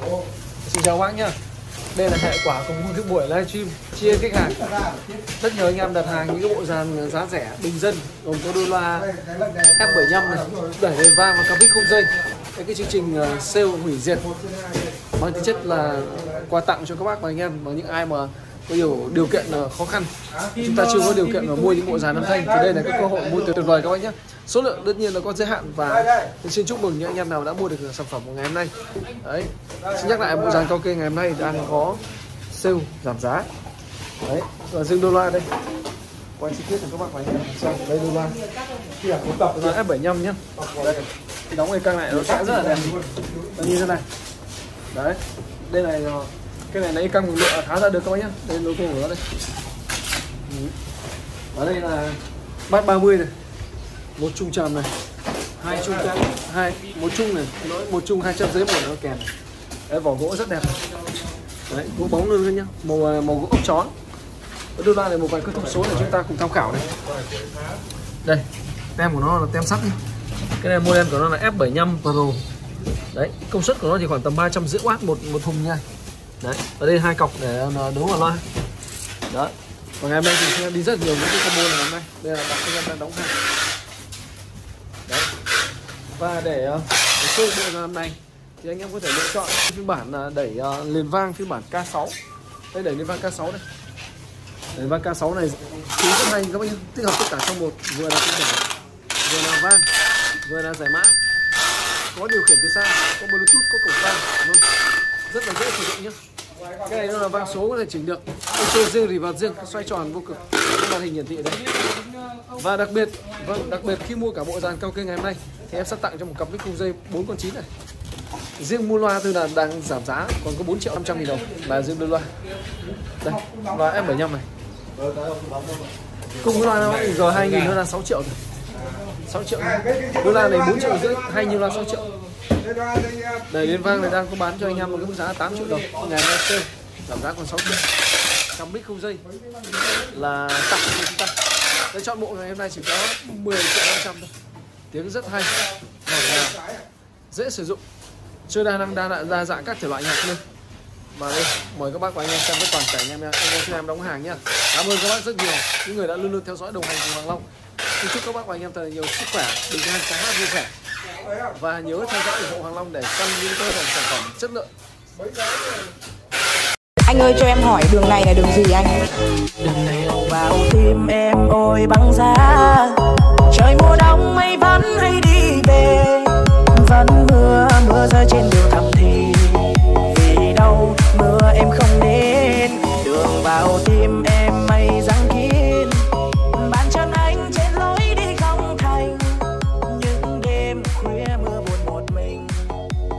Vâng, xin chào bác nhá. Đây là hệ quả của một cái buổi livestream chia khách hàng. Rất nhiều anh em đặt hàng những cái bộ dàn giá rẻ, bình dân Gồm có đôi loa F75 này, đẩy lên vang và cao không dây. Đấy, cái chương trình ờ, sale hủy diệt. Mang tính chất là quà tặng cho các bác và anh em Và những ai mà có nhiều điều kiện là khó khăn. Chúng ta chưa có điều kiện mà mua những bộ dàn âm thanh. Thì đây là cái cơ hội mua tuyệt vời các bác nhé số lượng tất nhiên là có giới hạn và xin chúc mừng những anh em nào đã mua được sản phẩm của ngày hôm nay. Đấy xin nhắc lại, bộ dàn cao kê ngày hôm nay đang có sale giảm giá. Đấy, và riêng đô la đây. Quay chi tiết cho các bác và anh em đây, đô la. Tập là F75 nhé đây, đóng cái căng này nó sẽ rất là đẹp. Như thế này. Đấy, đây này ờ, cái này lấy căng một lượng khá ra được các bác nhé đây logo của nó đây. Ở đây là bát 30 này. Một chung tràm này. Hai chung trầm hai, một chung này. Một chung hai trăm rưỡi một nó kèm này đấy, vỏ gỗ rất đẹp. Đấy, gỗ bóng luôn nhá. Màu à, màu gỗ ốc chó. Đưa ra này một vài cái thông số để chúng ta cùng tham khảo này. Đây, tem của nó là tem sắt cái này model của nó là F75 Pro. Đấy, công suất của nó thì khoảng tầm 350W một một thùng nha. Đấy, ở đây hai cọc để à, đấu vào loa. Đó và ngày hôm nay thì sẽ đi rất nhiều những cái combo này hôm nay. Đây là bạn anh em đang đóng hàng. Đấy, và để à, để sơ bộ ra hôm nay thì anh em có thể lựa chọn phiên bản là đẩy à, uh, liền vang phiên bản K6 đây đẩy liền vang K6 đây. Đẩy vang K6 này chính rất hay các bạn tích hợp tất cả trong một vừa là phiên bản vừa là vang vừa là giải mã. Có điều khiển từ xa có bluetooth có cổng vang vâng. rất là dễ sử dụng nhé. Cái này nó là vang số có thể chỉnh được. Echo riêng thì vào riêng xoay tròn vô cực. Màn hình hiển thị đây. Và đặc biệt vâng đặc biệt khi mua cả bộ dàn cao kê ngày hôm nay thì em sẽ tặng cho một cặp mic cung dây 4 con 9 này riêng mua loa tôi là đang giảm giá, còn có 4 triệu 500 nghìn đồng. Là riêng đưa loa. Đây, loa em 75 này. Cùng loa nó giờ 2 nghìn nó là 6 triệu rồi. 6 triệu. Đô loa này 4 triệu rưỡi hay như loa 6 triệu. Đây Liên Vang này đang có bán cho anh em một cái mức giá 8 triệu đồng. Ngày hôm chơi, giảm giá còn 6 triệu. Cắm mic không dây. Là tặng cho chúng ta. Để chọn bộ ngày hôm nay chỉ có 10 triệu 500 thôi. Tiếng rất hay. Và dễ sử dụng. Chưa đa năng đa, đa dạng các thể loại nhạc luôn. Và đây mời các bác và anh em xem cái toàn cảnh em anh em cho em đóng hàng nhá. Cảm ơn các bác rất nhiều. Những người đã luôn luôn theo dõi đồng hành cùng Hoàng Long. Xin chúc các bác và anh em thật nhiều sức khỏe bình an sáng hát vui vẻ. Và nhớ theo dõi ủng hộ Hoàng Long để săn những cơ dòng sản phẩm chất lượng. Anh ơi cho em hỏi đường này là đường gì anh? Đường này vào tim em ôi băng giá